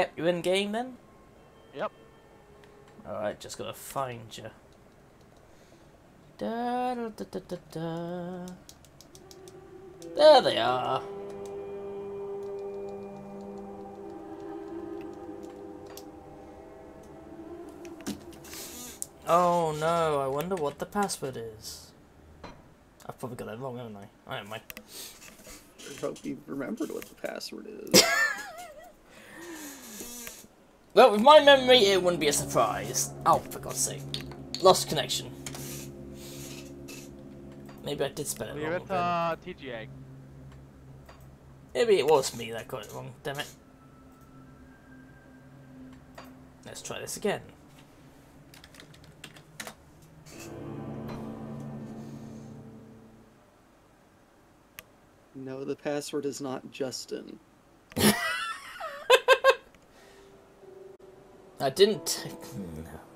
Yep, you in game then? Yep. Alright, just gotta find you. Da, da, da, da, da, da. There they are. Oh no, I wonder what the password is. I've probably got that wrong, haven't I? I don't mind. I hope you remembered what the password is. Well, with my memory, it wouldn't be a surprise. Oh, for God's sake. Lost connection. Maybe I did spell it Leave wrong. it then. uh, TGA. Maybe it was me that got it wrong, damn it. Let's try this again. no, the password is not Justin. I didn't. No.